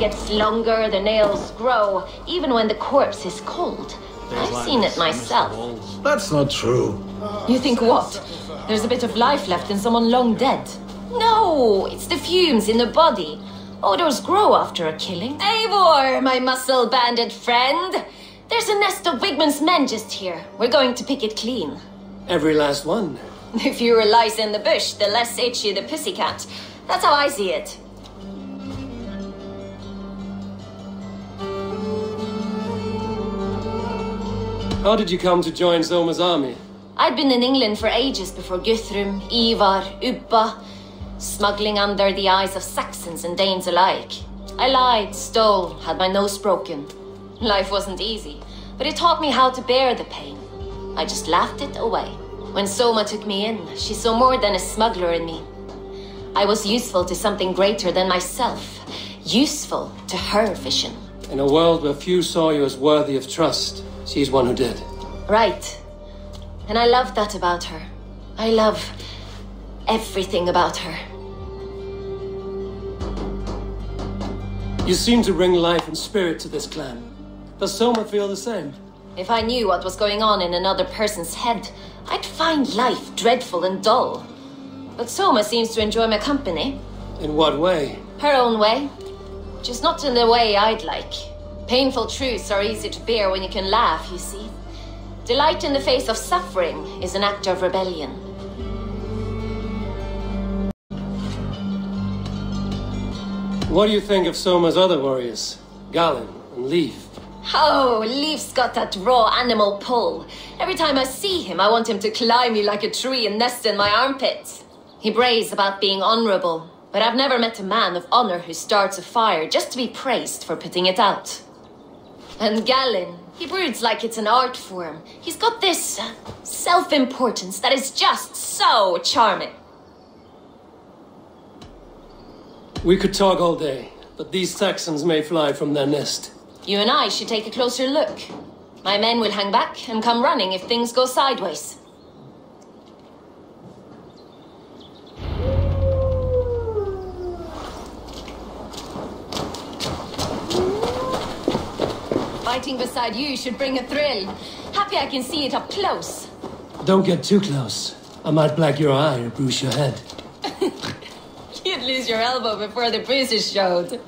gets longer, the nails grow, even when the corpse is cold. I've seen it myself. That's not true. You think what? There's a bit of life left in someone long dead. No, it's the fumes in the body. Oh, Odors grow after a killing. Eivor, my muscle-banded friend! There's a nest of Wigmund's men just here. We're going to pick it clean. Every last one. The fewer lice in the bush, the less itchy the pussycat. That's how I see it. How did you come to join Soma's army? I'd been in England for ages before Guthrum, Ivar, Ubba, smuggling under the eyes of Saxons and Danes alike. I lied, stole, had my nose broken. Life wasn't easy, but it taught me how to bear the pain. I just laughed it away. When Soma took me in, she saw more than a smuggler in me. I was useful to something greater than myself. Useful to her vision. In a world where few saw you as worthy of trust, she's one who did. Right. And I love that about her. I love everything about her. You seem to bring life and spirit to this clan. Does Soma feel the same? If I knew what was going on in another person's head, I'd find life dreadful and dull. But Soma seems to enjoy my company. In what way? Her own way. Just not in the way I'd like. Painful truths are easy to bear when you can laugh, you see. Delight in the face of suffering is an act of rebellion. What do you think of Soma's other warriors? Galen and Leif? Oh, Leif's got that raw animal pull. Every time I see him, I want him to climb me like a tree and nest in my armpits. He brays about being honorable, but I've never met a man of honor who starts a fire just to be praised for putting it out. And Galen, he broods like it's an art form. He's got this uh, self-importance that is just so charming. We could talk all day, but these Saxons may fly from their nest. You and I should take a closer look. My men will hang back and come running if things go sideways. Fighting beside you should bring a thrill. Happy I can see it up close. Don't get too close. I might black your eye or bruise your head. You'd lose your elbow before the bruises showed.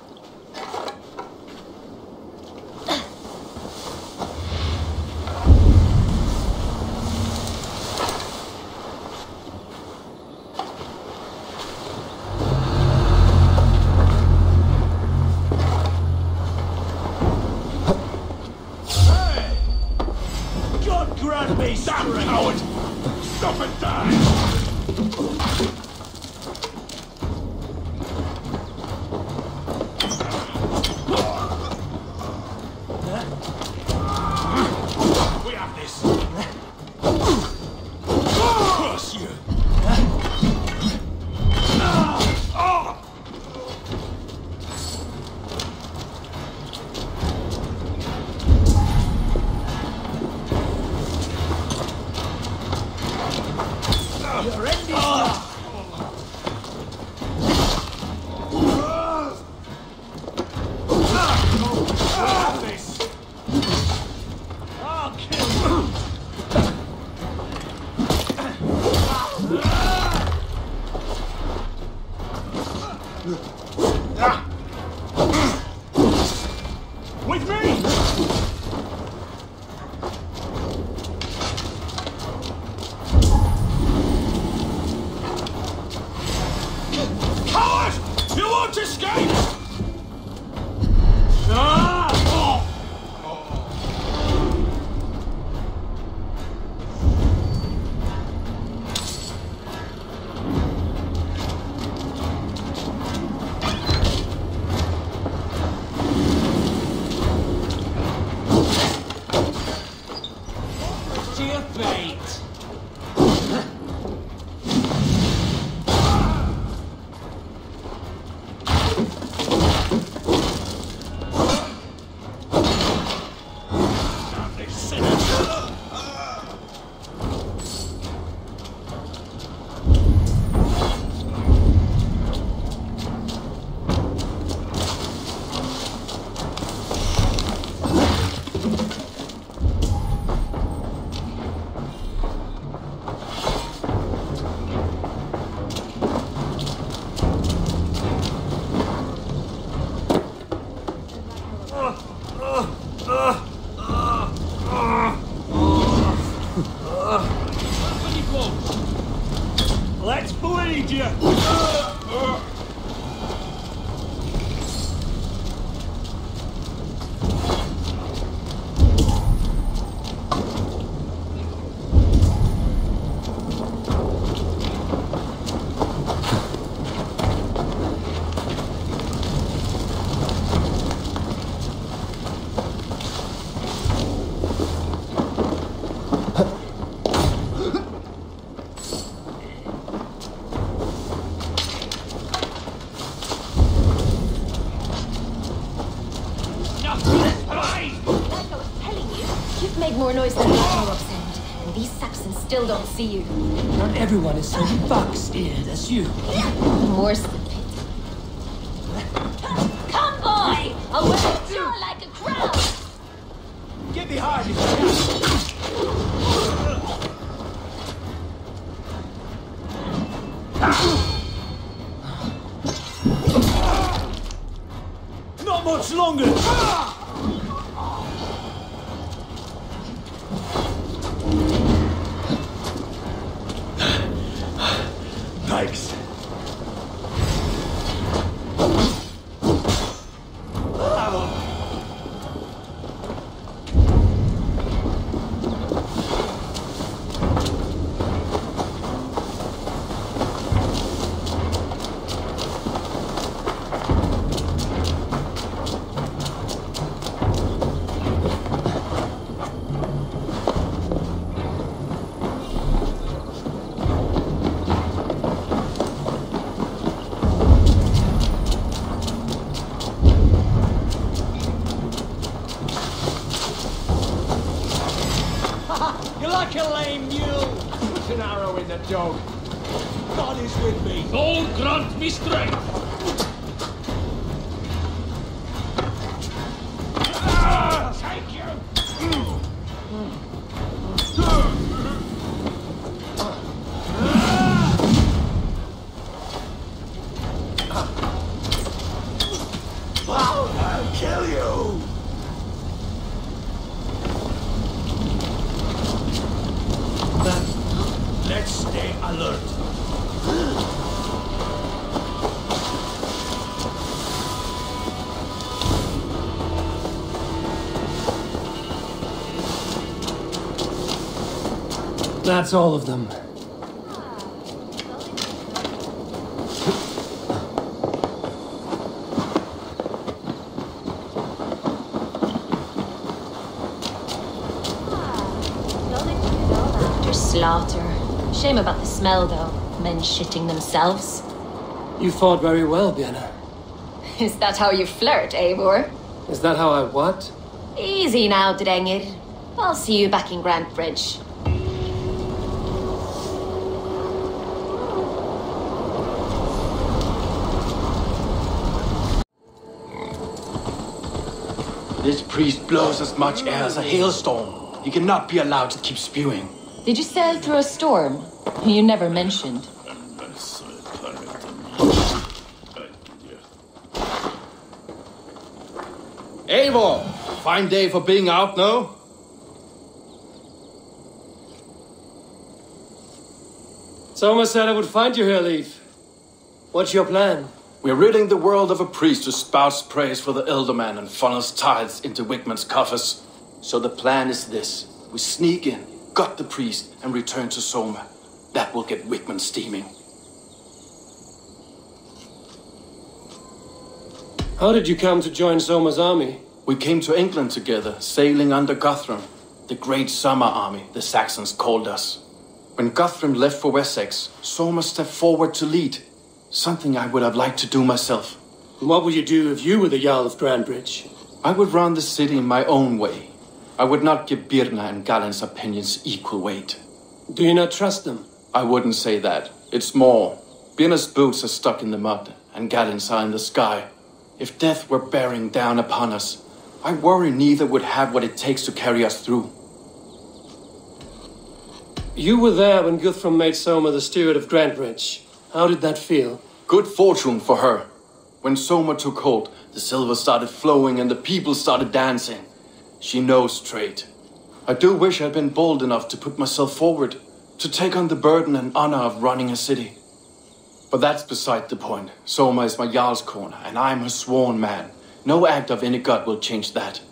See you. Not everyone is so box-eared as you than pity. Come, boy! I'll wear your jaw like a crown! Get behind me! Not much longer! Thanks. You're like a lame mule. Put an arrow in the dog. God is with me. All grant me strength. That's all of them. After slaughter. Shame about the smell, though. Men shitting themselves. You fought very well, Birna. Is that how you flirt, Eivor? Is that how I what? Easy now, Drengir. I'll see you back in Grand This priest blows as much air as a hailstorm. He cannot be allowed to keep spewing. Did you sail through a storm? You never mentioned. Eivor! Fine day for being out, no? Soma said I would find you here, Leif. What's your plan? We're ridding the world of a priest who spouts praise for the Ealdorman and funnels tithes into Wigmund's coffers. So the plan is this. We sneak in, gut the priest, and return to Soma. That will get Wickman steaming. How did you come to join Soma's army? We came to England together, sailing under Guthrum, the great summer army the Saxons called us. When Guthrum left for Wessex, Soma stepped forward to lead. Something I would have liked to do myself. What would you do if you were the Jarl of Grantebridge? I would run the city in my own way. I would not give Birna and Galen's opinions equal weight. Do you not trust them? I wouldn't say that. It's more. Birna's boots are stuck in the mud, and Galen's are in the sky. If death were bearing down upon us, I worry neither would have what it takes to carry us through. You were there when Guthrum made Soma the steward of Grantebridge. How did that feel? Good fortune for her. When Soma took hold, the silver started flowing and the people started dancing. She knows trade. I do wish I'd been bold enough to put myself forward, to take on the burden and honor of running a city. But that's beside the point. Soma is my Jarlskona, and I'm her sworn man. No act of any god will change that.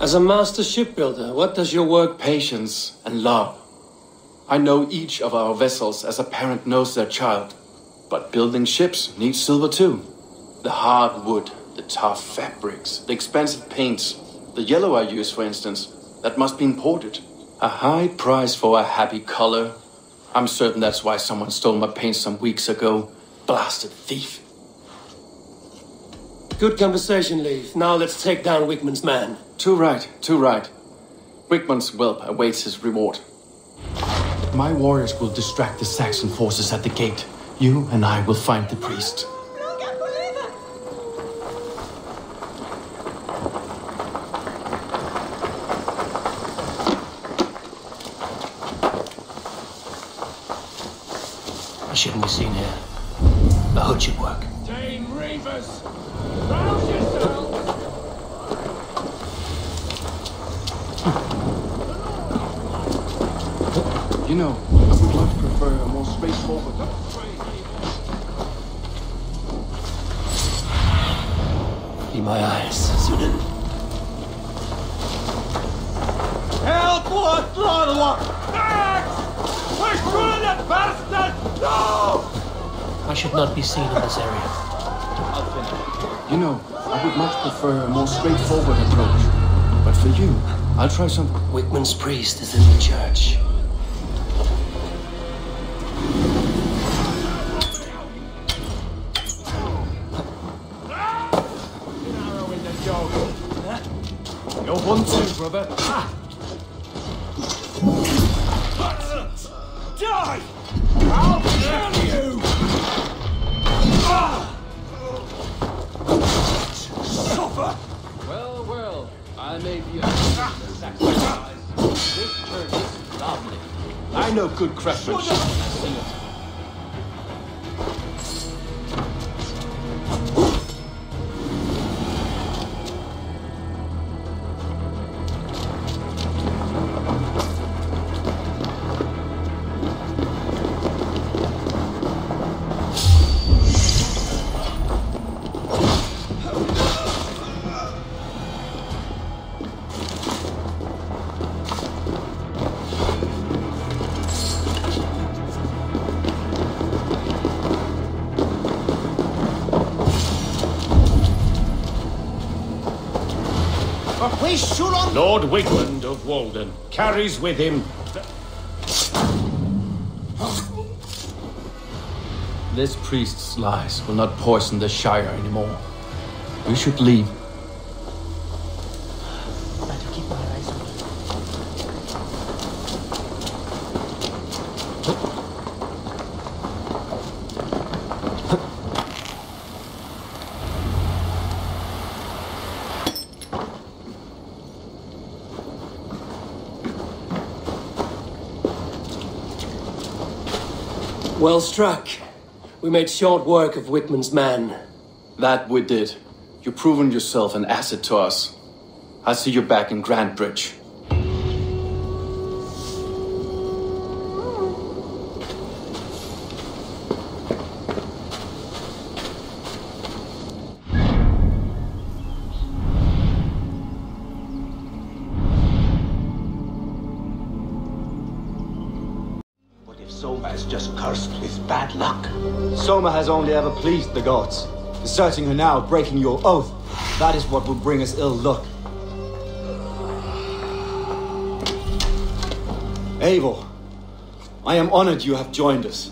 As a master shipbuilder, what does your work? Patience and love. I know each of our vessels as a parent knows their child. But building ships needs silver too. The hard wood, the tough fabrics, the expensive paints, the yellow I use, for instance, that must be imported. A high price for a happy color. I'm certain that's why someone stole my paint some weeks ago. Blasted thief. Good conversation, Leif. Now let's take down Wigmund's man. Too right, too right. Wigmund's whelp awaits his reward. My warriors will distract the Saxon forces at the gate. You and I will find the priest. I shouldn't be seen here. The hood should work. Dane Reavers! Rouse yourself! You know, I would much prefer a more straightforward. Be my eyes, Sýnin. Help what, Lord! We're shooting that bastard! No! I should not be seen in this area. You know, I would much prefer a more straightforward approach. But for you, I'll try some. Wigmund's priest is in the church. One too, brother. Ha! Die! I'll kill you! Ah! Suffer! Well, well, I may be a sacrifice. This church is lovely. I know good craftsmanship. Lord Wigmund of Walden carries with him This priest's lies will not poison the Shire anymore. We should leave. Well struck. We made short work of Whitman's man. That we did. You've proven yourself an asset to us. I see you back in Grantebridge. Has only ever pleased the gods. Deserting her now, breaking your oath, that is what will bring us ill luck. Eivor, I am honored you have joined us.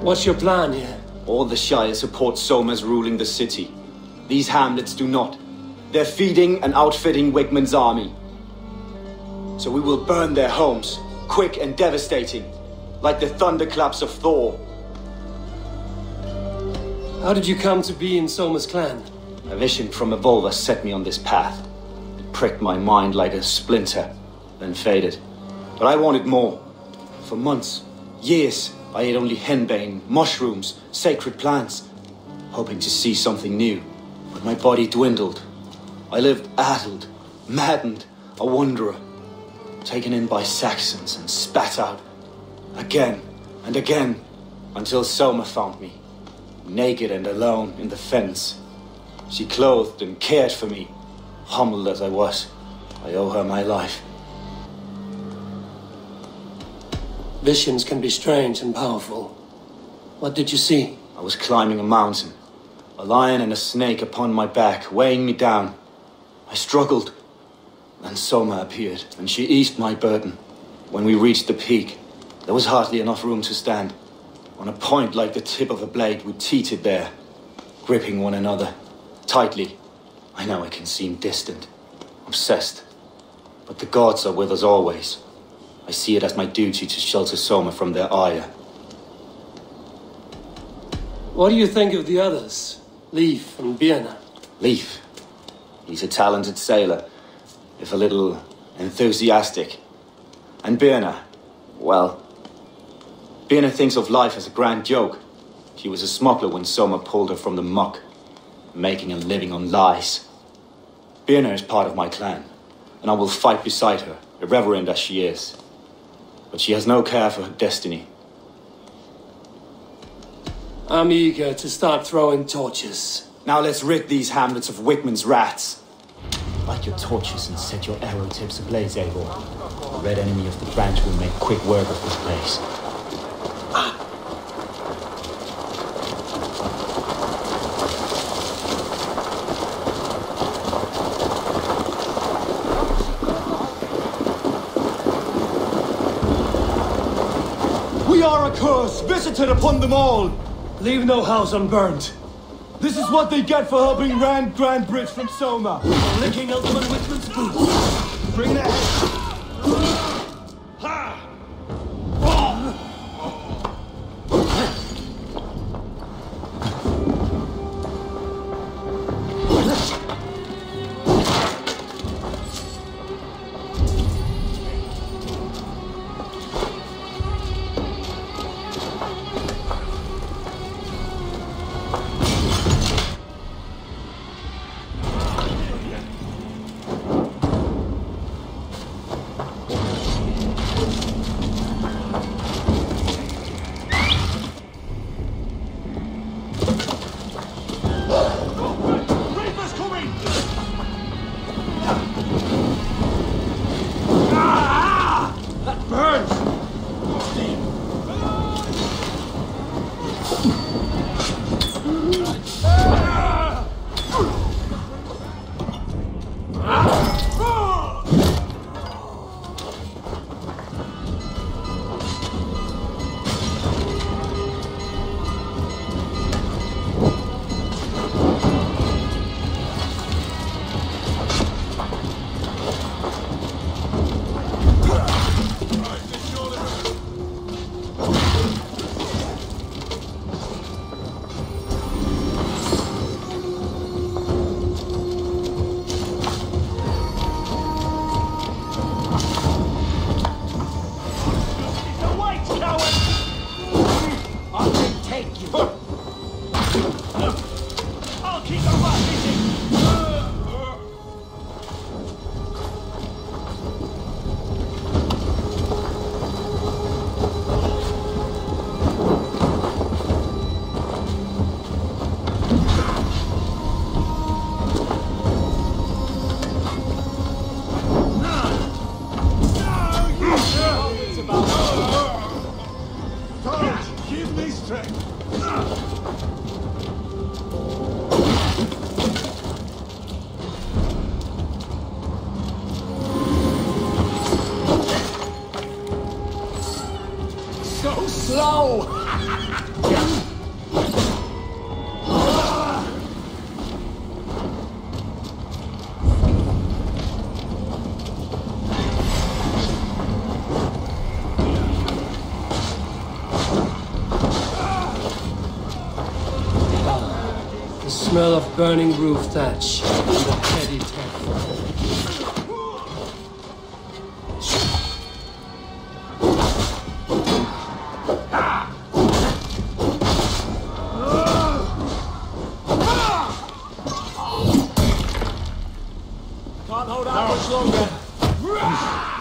What's your plan here? All the Shire support Soma's ruling the city. These hamlets do not. They're feeding and outfitting Wigmund's army. So we will burn their homes, quick and devastating, like the thunderclaps of Thor. How did you come to be in Soma's clan? A vision from Evolva set me on this path. It pricked my mind like a splinter, then faded. But I wanted more. For months, years, I ate only henbane, mushrooms, sacred plants, hoping to see something new. But my body dwindled. I lived addled, maddened, a wanderer, taken in by Saxons and spat out. Again and again, until Soma found me, naked and alone in the fence. She clothed and cared for me, humbled as I was. I owe her my life. Visions can be strange and powerful. What did you see? I was climbing a mountain, a lion and a snake upon my back, weighing me down. I struggled. Then Soma appeared, and she eased my burden. When we reached the peak, there was hardly enough room to stand. On a point like the tip of a blade, we teetered there, gripping one another tightly. I know I can seem distant, obsessed, but the gods are with us always. I see it as my duty to shelter Soma from their ire. What do you think of the others? Leif and Birna? Leif. He's a talented sailor, if a little enthusiastic. And Birna, well, Birna thinks of life as a grand joke. She was a smuggler when Soma pulled her from the muck, making a living on lies. Birna is part of my clan, and I will fight beside her, irreverent as she is. But she has no care for her destiny. I'm eager to start throwing torches. Now let's rid these hamlets of Wigmund's rats. Light your torches and set your arrow tips ablaze, Eivor. The red enemy of the branch will make quick work of this place. We are a visited upon them all. Leave no house unburnt. This is what they get for helping Rand Grantebridge from Soma. Licking Alderman Whitman's boots. Bring it ahead. Burning roof thatch and the heady tech. Can't hold out much longer.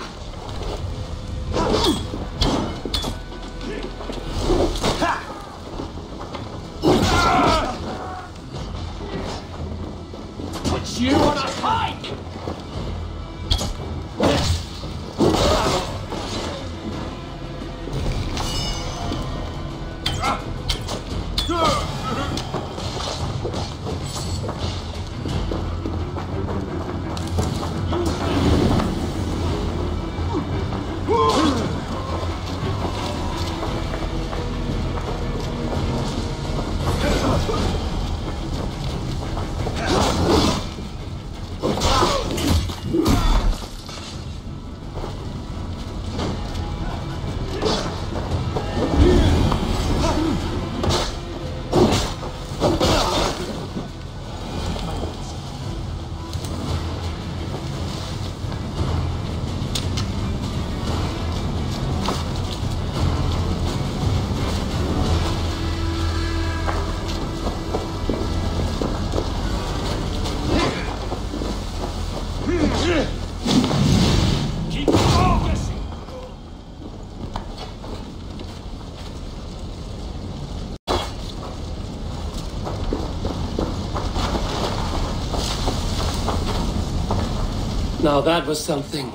Now that was something.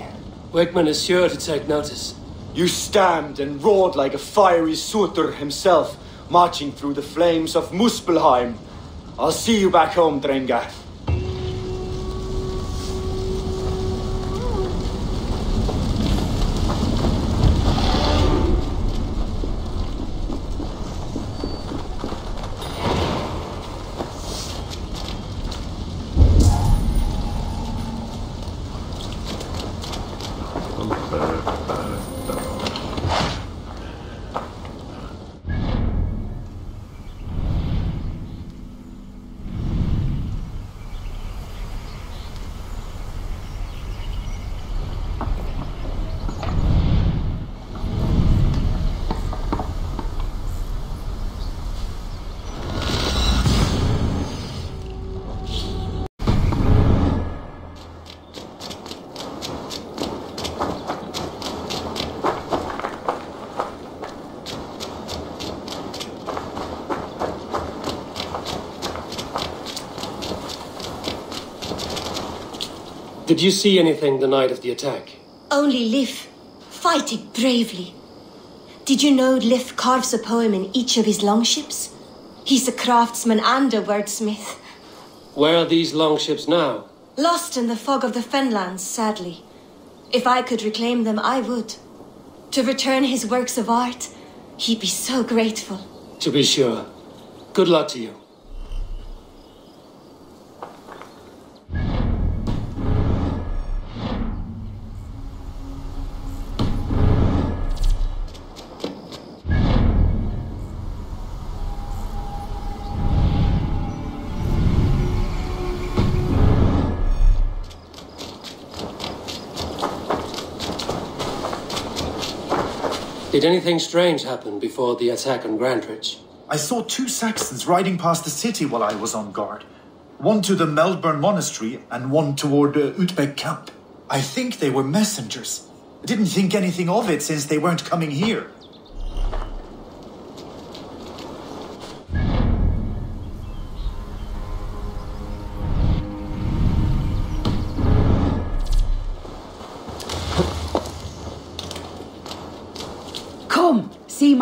Wigmund is sure to take notice. You stamped and roared like a fiery Surtur himself, marching through the flames of Muspelheim. I'll see you back home, Drenga. You see anything the night of the attack? Only Leif, fighting bravely. Did you know Leif carves a poem in each of his longships? He's a craftsman and a wordsmith. Where are these longships now? Lost in the fog of the Fenlands, sadly. If I could reclaim them, I would. To return his works of art, he'd be so grateful. To be sure. Good luck to you. Did anything strange happen before the attack on Grantebridge? I saw two Saxons riding past the city while I was on guard. One to the Melbourne Monastery and one toward uh, Utbeck Camp. I think they were messengers. I didn't think anything of it since they weren't coming here.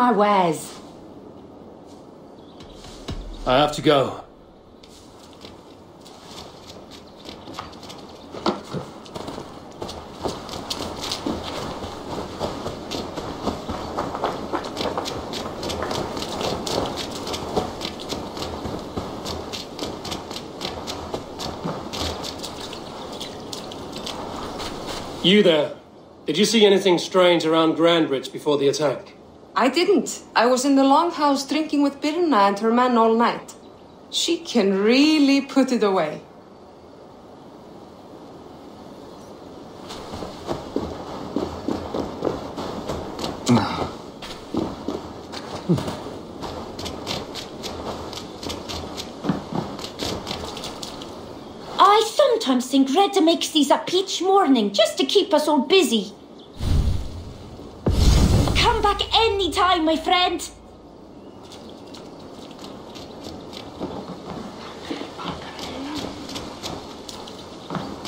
My wares. I have to go. You there. Did you see anything strange around Grantebridge before the attack? I didn't. I was in the longhouse drinking with Birna and her men all night. She can really put it away. I sometimes think Reda makes these a peach morning just to keep us all busy. Come back any time, my friend.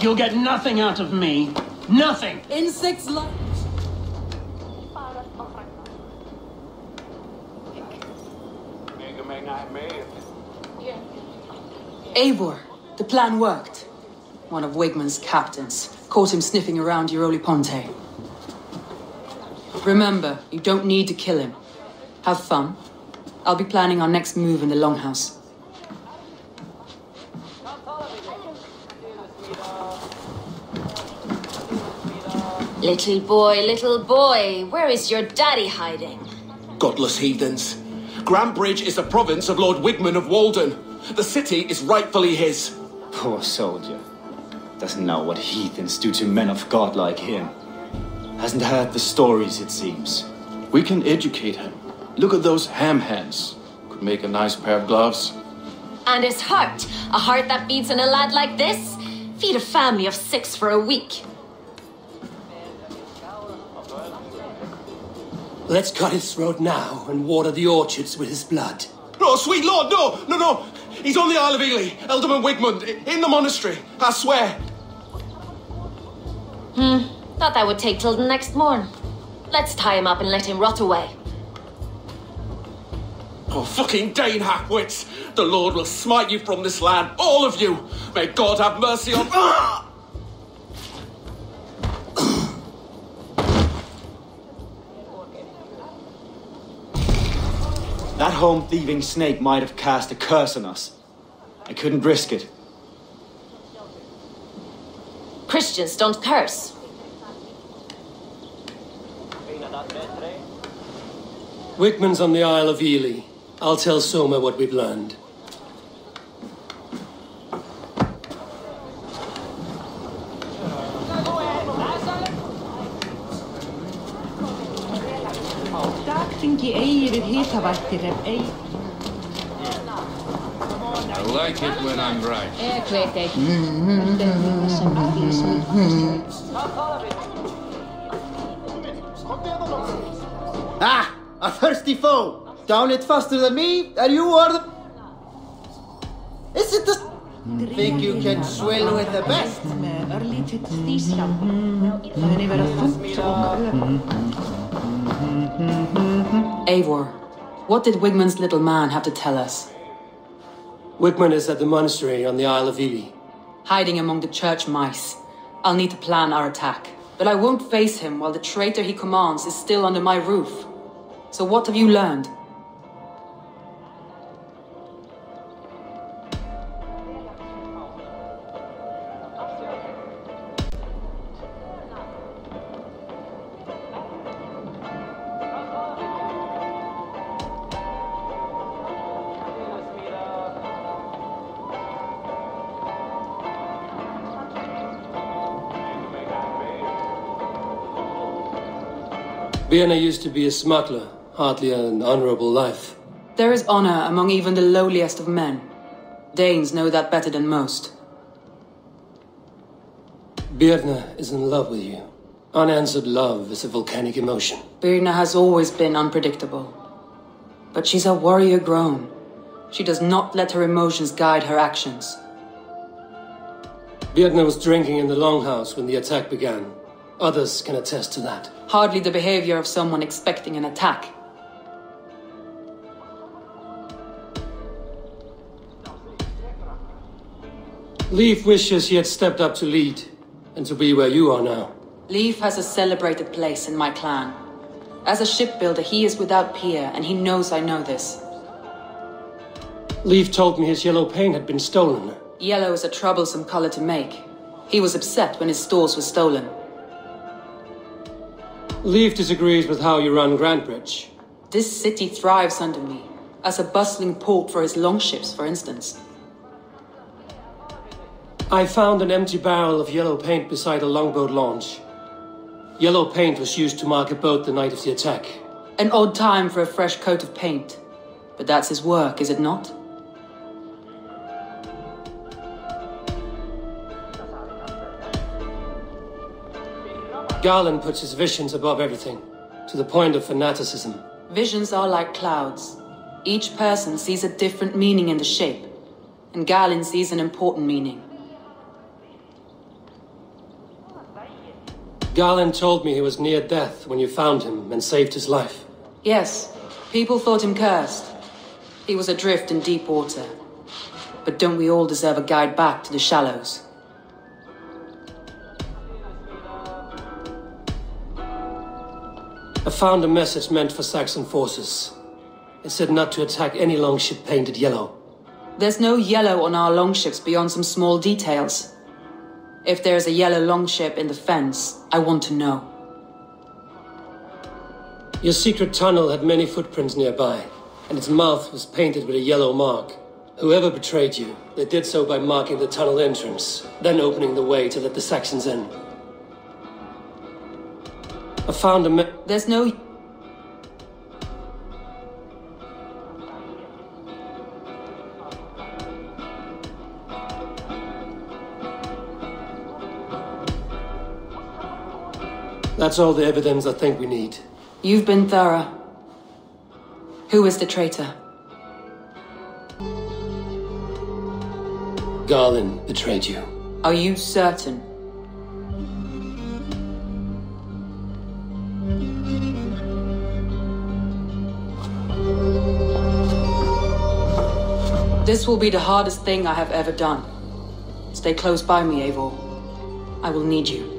You'll get nothing out of me. Nothing. Insects like. Eivor, the plan worked. One of Wigmund's captains caught him sniffing around Euroli Ponte. Remember, you don't need to kill him. Have fun. I'll be planning our next move in the Longhouse. Little boy, little boy, where is your daddy hiding? Godless heathens. Grantebridge is a province of Lord Wigmund of Walden. The city is rightfully his. Poor soldier. Doesn't know what heathens do to men of God like him. Hasn't heard the stories, it seems. We can educate him. Look at those ham hands. Could make a nice pair of gloves. And his heart, a heart that beats in a lad like this? Feed a family of six for a week. Let's cut his throat now and water the orchards with his blood. Oh, sweet lord, no, no, no. He's on the Isle of Ely, Ealdorman Wigmund, in the monastery, I swear. Hmm, thought that would take till the next morn. Let's tie him up and let him rot away. Oh, fucking Dane Hapwits! The Lord will smite you from this land, all of you! May God have mercy on. Ah! That home thieving snake might have cast a curse on us. I couldn't risk it. Christians don't curse. Wigmund's on the Isle of Ely. I'll tell Soma what we've learned. Dagþingi eigi við hitavættir ef eigi... I like it when I'm right. Ah! A thirsty foe! Down it faster than me, and you are the... Is it the... Think you can swell with the best? Eivor, what did Wigmund's little man have to tell us? Wigmund is at the monastery on the Isle of Ely. Hiding among the church mice. I'll need to plan our attack. But I won't face him while the traitor he commands is still under my roof. So what have you learned? Vienna used to be a smuggler, hardly an honorable life. There is honor among even the lowliest of men. Danes know that better than most. Birna is in love with you. Unanswered love is a volcanic emotion. Birna has always been unpredictable. But she's a warrior grown. She does not let her emotions guide her actions. Birna was drinking in the longhouse when the attack began. Others can attest to that. Hardly the behavior of someone expecting an attack. Leif wishes he had stepped up to lead, and to be where you are now. Leif has a celebrated place in my clan. As a shipbuilder, he is without peer, and he knows I know this. Leif told me his yellow paint had been stolen. Yellow is a troublesome color to make. He was upset when his stores were stolen. Leif disagrees with how you run Grantebridge. This city thrives under me, as a bustling port for his longships, for instance. I found an empty barrel of yellow paint beside a longboat launch. Yellow paint was used to mark a boat the night of the attack. An odd time for a fresh coat of paint. But that's his work, is it not? Galinn puts his visions above everything, to the point of fanaticism. Visions are like clouds. Each person sees a different meaning in the shape, and Galinn sees an important meaning. Galinn told me he was near death when you found him and saved his life. Yes, people thought him cursed. He was adrift in deep water. But don't we all deserve a guide back to the shallows? I found a message meant for Saxon forces. It said not to attack any longship painted yellow. There's no yellow on our longships beyond some small details. If there's a yellow longship in the fens, I want to know. Your secret tunnel had many footprints nearby, and its mouth was painted with a yellow mark. Whoever betrayed you, they did so by marking the tunnel entrance, then opening the way to let the Saxons in. I found a There's no... That's all the evidence I think we need. You've been thorough. Who was the traitor? Galinn betrayed you. Are you certain? This will be the hardest thing I have ever done. Stay close by me, Eivor. I will need you.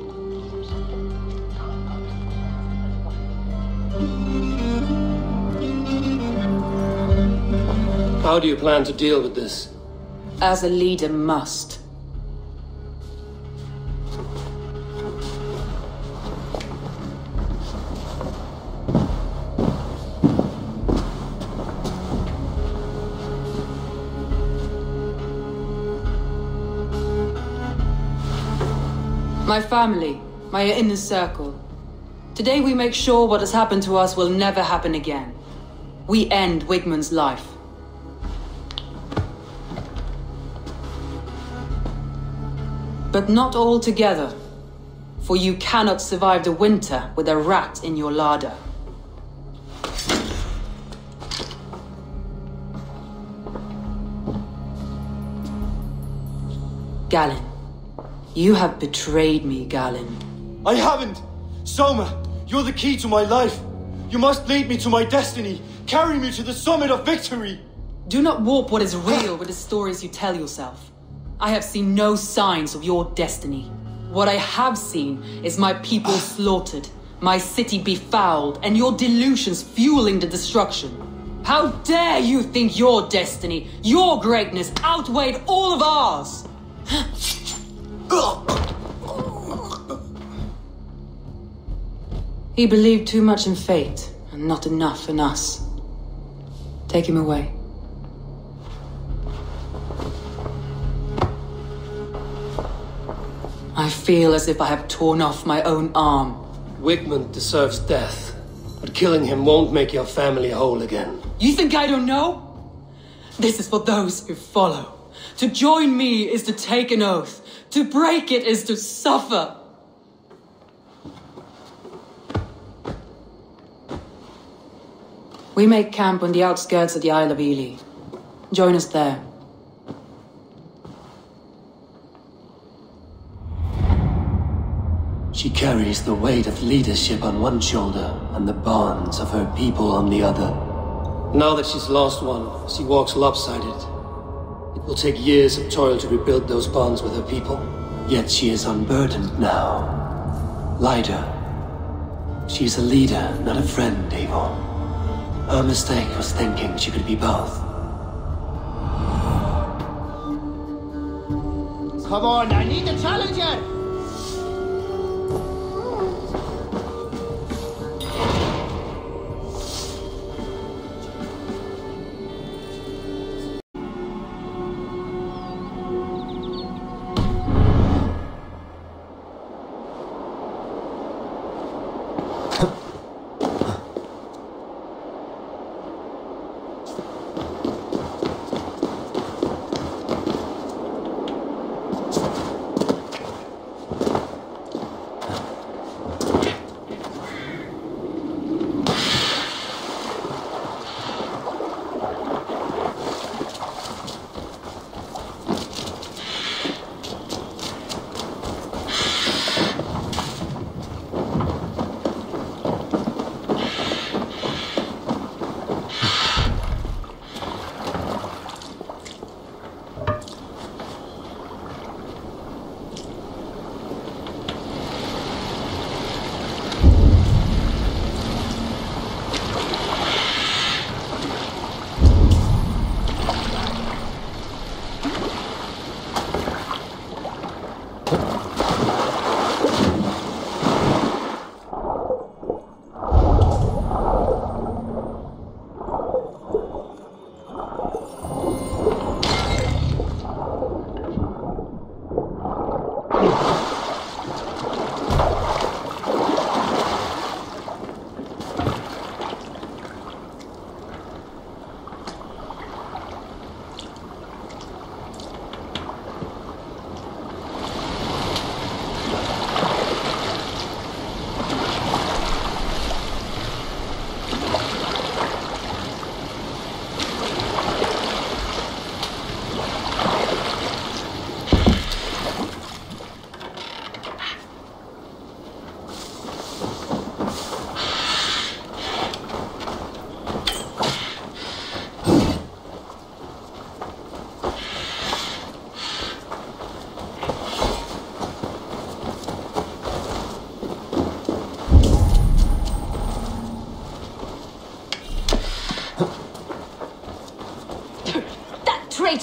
How do you plan to deal with this? As a leader must. My family, my inner circle. Today we make sure what has happened to us will never happen again. We end Wigmund's life. But not all together. For you cannot survive the winter with a rat in your larder. Galinn. You have betrayed me, Galinn. I haven't! Soma, you're the key to my life. You must lead me to my destiny. Carry me to the summit of victory. Do not warp what is real with the stories you tell yourself. I have seen no signs of your destiny. What I have seen is my people slaughtered, my city befouled, and your delusions fueling the destruction. How dare you think your destiny, your greatness, outweighed all of ours? He believed too much in fate, and not enough in us. Take him away. I feel as if I have torn off my own arm. Wigmund deserves death, but killing him won't make your family whole again. You think I don't know? This is for those who follow. To join me is to take an oath. To break it is to suffer. We make camp on the outskirts of the Isle of Ely. Join us there. She carries the weight of leadership on one shoulder and the bonds of her people on the other. Now that she's lost one, she walks lopsided. It will take years of toil to rebuild those bonds with her people. Yet she is unburdened now. Lighter. She's a leader, not a friend, Eivor. Her mistake was thinking she could be both. Come on, I need a challenger!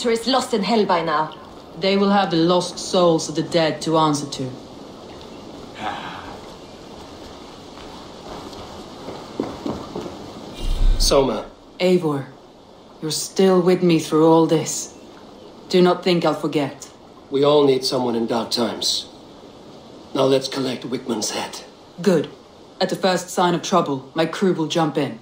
Traitor is lost in hell by now. They will have the lost souls of the dead to answer to. Soma. Eivor, you're still with me through all this. Do not think I'll forget. We all need someone in dark times. Now let's collect Wigmund's head. Good. At the first sign of trouble, my crew will jump in.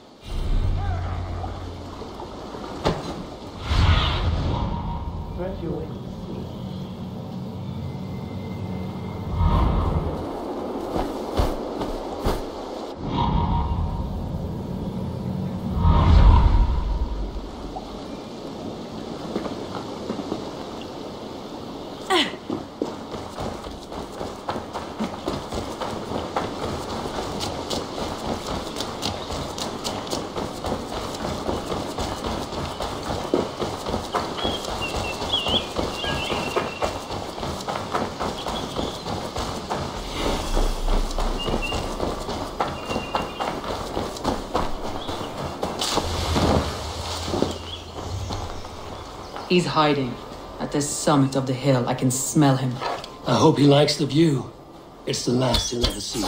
He's hiding. At the summit of the hill, I can smell him. I hope he likes the view. It's the last he'll ever see.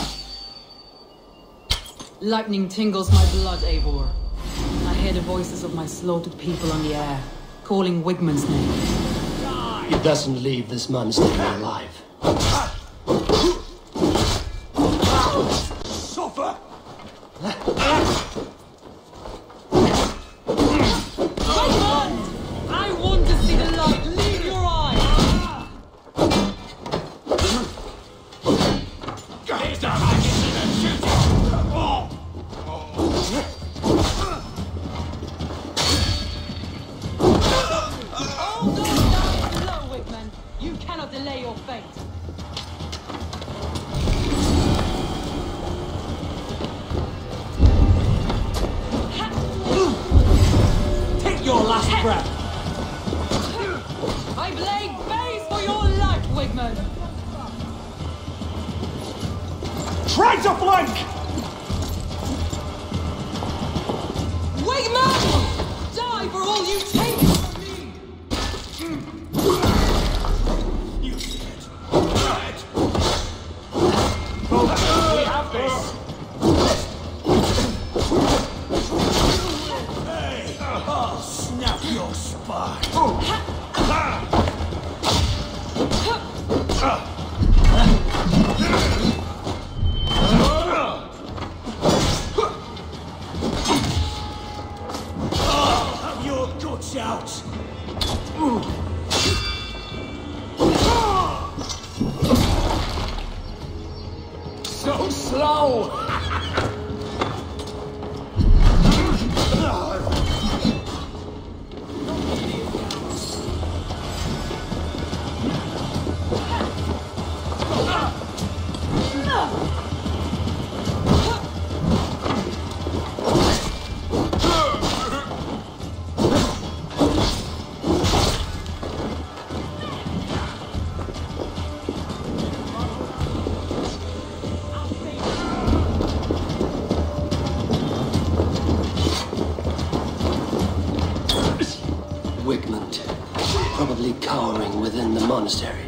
Lightning tingles my blood, Eivor. I hear the voices of my slaughtered people on the air, calling Wigmund's name. He doesn't leave this monastery alive. Monastery.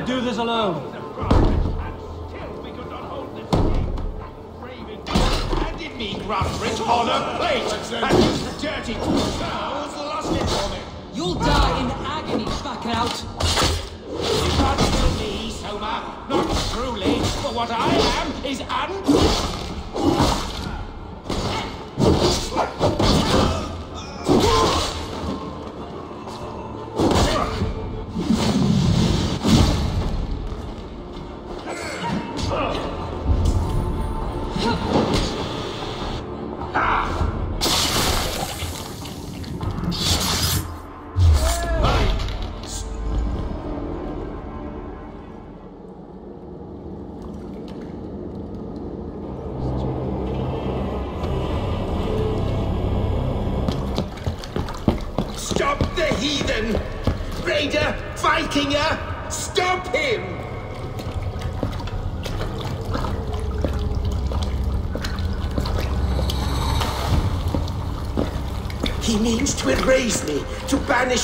Can't do this alone.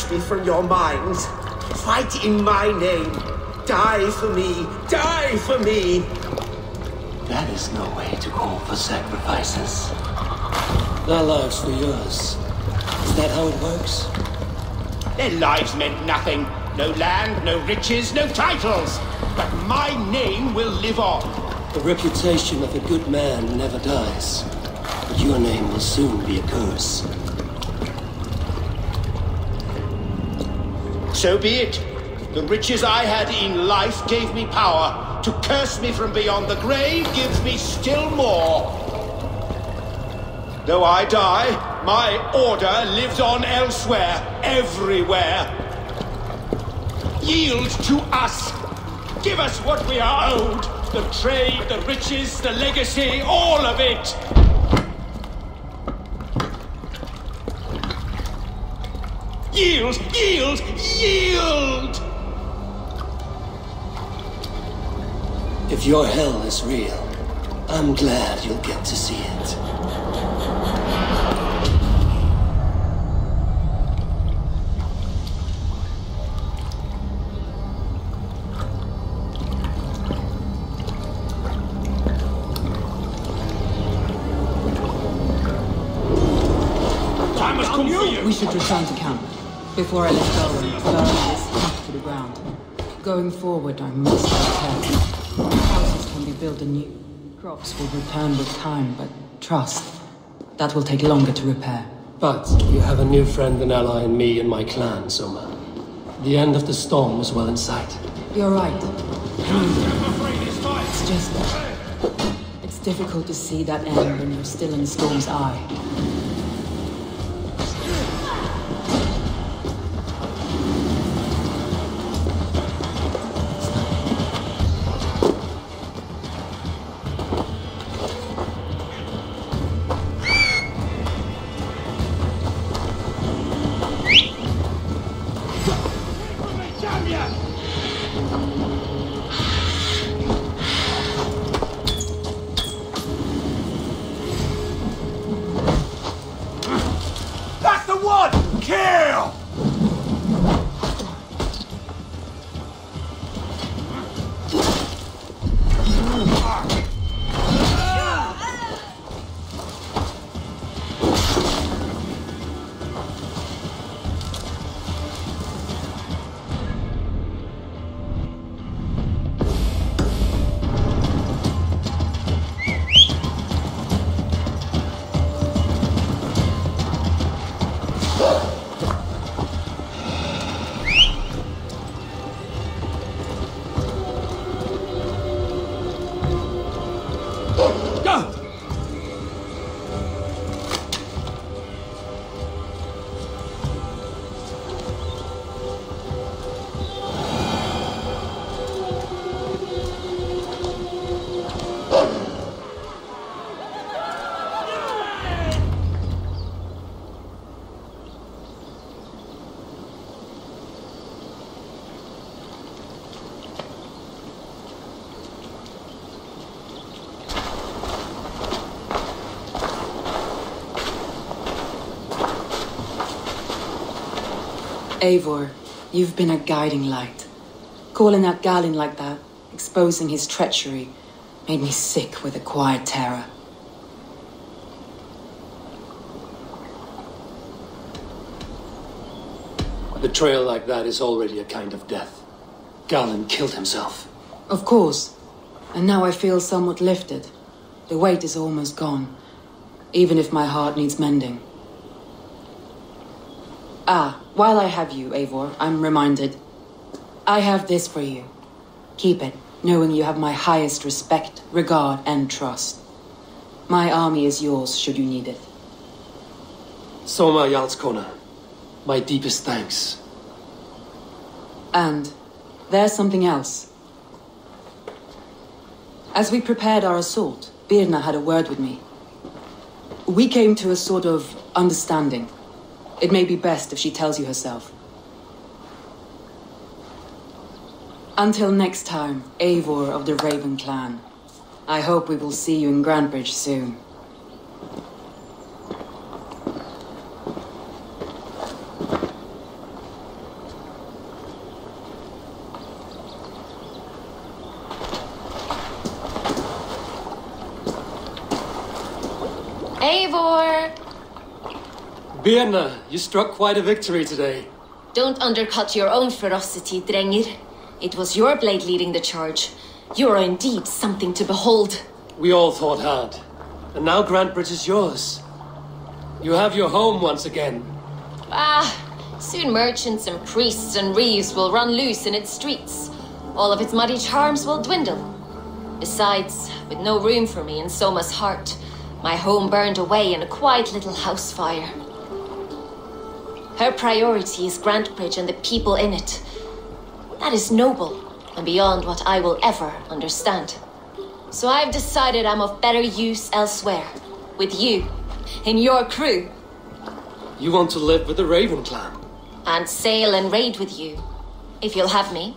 Banish me from your minds. Fight in my name. Die for me. Die for me. That is no way to call for sacrifices. Their lives were yours. Is that how it works? Their lives meant nothing. No land, no riches, no titles. But my name will live on. The reputation of a good man never dies. But your name will soon be a curse. So be it. The riches I had in life gave me power. To curse me from beyond the grave gives me still more. Though I die, my order lives on elsewhere, everywhere. Yield to us. Give us what we are owed. The trade, the riches, the legacy, all of it. Yield! Yield! Yield! If your hell is real, I'm glad you'll get to see it. Time has come for you! We should return to before I let go and burn this path to the ground. Going forward, I must be careful. Houses can be built anew. Crops will return with time, but trust, that will take longer to repair. But you have a new friend and ally in me and my clan, Soma. The end of the storm was well in sight. You're right. It's just that it's difficult to see that end when you're still in the storm's eye. Eivor, you've been a guiding light. Calling out Galinn like that, exposing his treachery, made me sick with a quiet terror. A betrayal like that is already a kind of death. Galinn killed himself. Of course. And now I feel somewhat lifted. The weight is almost gone, even if my heart needs mending. Ah, while I have you, Eivor, I'm reminded. I have this for you. Keep it, knowing you have my highest respect, regard, and trust. My army is yours should you need it. Soma Jarlskona, my deepest thanks. And there's something else. As we prepared our assault, Birna had a word with me. We came to a sort of understanding. It may be best if she tells you herself. Until next time, Eivor of the Raven Clan. I hope we will see you in Grantebridge soon. Eivor! Birna, you struck quite a victory today. Don't undercut your own ferocity, Drengr. It was your blade leading the charge. You are indeed something to behold. We all thought hard. And now Grantebridge is yours. You have your home once again. Ah, soon merchants and priests and reeves will run loose in its streets. All of its muddy charms will dwindle. Besides, with no room for me in Soma's heart, my home burned away in a quiet little house fire. Her priority is Grantebridge and the people in it. That is noble and beyond what I will ever understand. So I've decided I'm of better use elsewhere. With you. In your crew. You want to live with the Raven clan? And sail and raid with you. If you'll have me.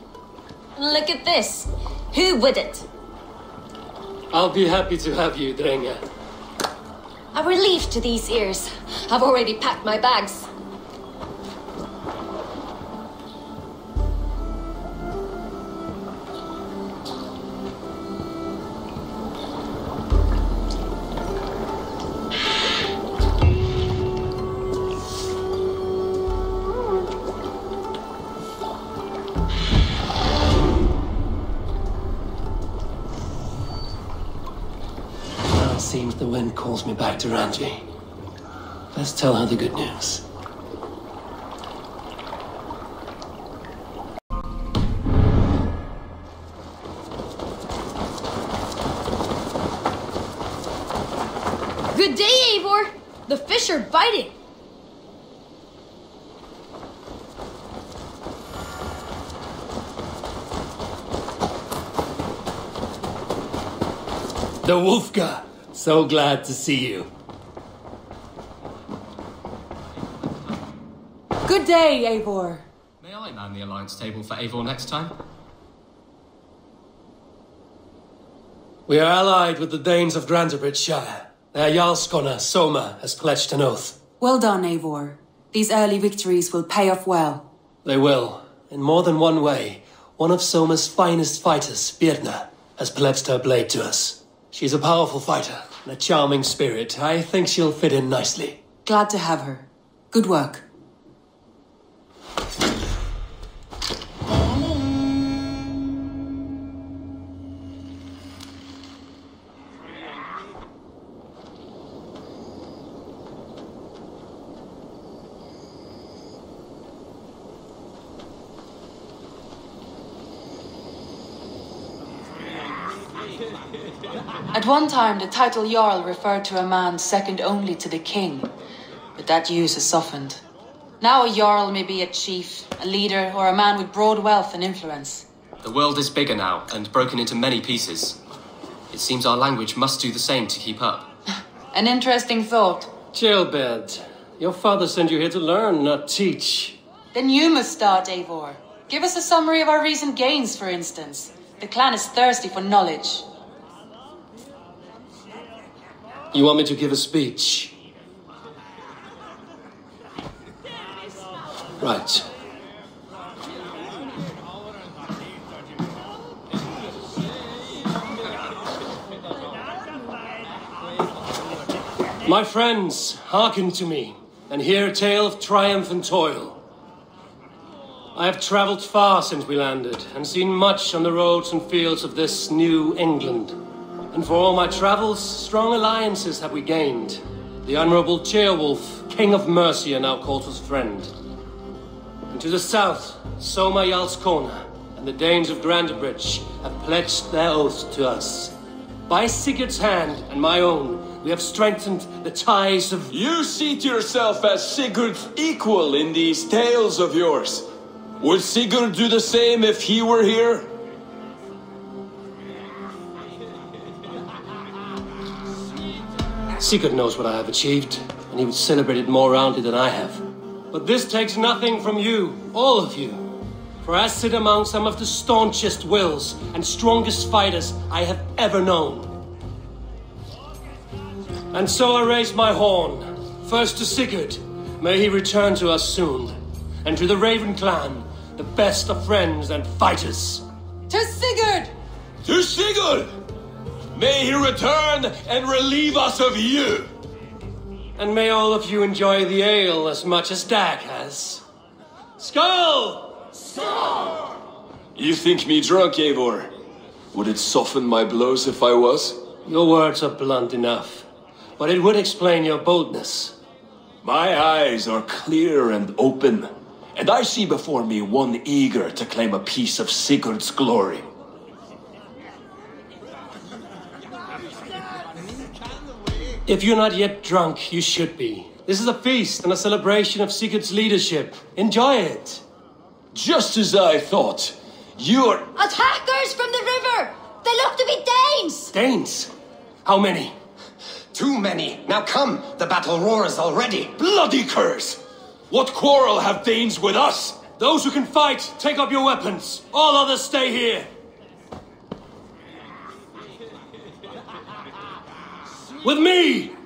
Look at this. Who would it? I'll be happy to have you, Drengr. A relief to these ears. I've already packed my bags. Calls me back to Randvi. Let's tell her the good news. Good day, Eivor! The fish are biting! The Wolfka! So glad to see you. Good day, Eivor. May I man the alliance table for Eivor next time? We are allied with the Danes of Grantebridgescire. Their Jarlskona, Soma, has pledged an oath. Well done, Eivor. These early victories will pay off well. They will, in more than one way. One of Soma's finest fighters, Birna, has pledged her blade to us. She's a powerful fighter and a charming spirit. I think she'll fit in nicely. Glad to have her. Good work. At one time, the title Jarl referred to a man second only to the king, but that use has softened. Now a Jarl may be a chief, a leader, or a man with broad wealth and influence. The world is bigger now and broken into many pieces. It seems our language must do the same to keep up. An interesting thought. Ceolbert, your father sent you here to learn, not teach. Then you must start, Eivor. Give us a summary of our recent gains, for instance. The clan is thirsty for knowledge. You want me to give a speech? Right. My friends, hearken to me, and hear a tale of triumph and toil. I have travelled far since we landed, and seen much on the roads and fields of this new England. And for all my travels, strong alliances have we gained. The Honourable Ceolwulf, King of Mercia, now calls us friend. And to the south, Soma Jarlskona and the Danes of Grantebridge have pledged their oath to us. By Sigurd's hand and my own, we have strengthened the ties of... You seat yourself as Sigurd's equal in these tales of yours. Would Sigurd do the same if he were here? Sigurd knows what I have achieved, and he would celebrate it more roundly than I have. But this takes nothing from you, all of you. For I sit among some of the staunchest wills and strongest fighters I have ever known. And so I raise my horn, first to Sigurd, may he return to us soon, and to the Raven clan, the best of friends and fighters. To Sigurd! To Sigurd! May he return and relieve us of you! And may all of you enjoy the ale as much as Dag has. Skull! Skull! You think me drunk, Eivor? Would it soften my blows if I was? Your words are blunt enough, but it would explain your boldness. My eyes are clear and open, and I see before me one eager to claim a piece of Sigurd's glory. If you're not yet drunk, you should be. This is a feast and a celebration of Sigurd's leadership. Enjoy it. Just as I thought. You're. Attackers from the river! They look to be Danes! Danes? How many? Too many. Now come, the battle roars already. Bloody curse! What quarrel have Danes with us? Those who can fight, take up your weapons. All others stay here. With me!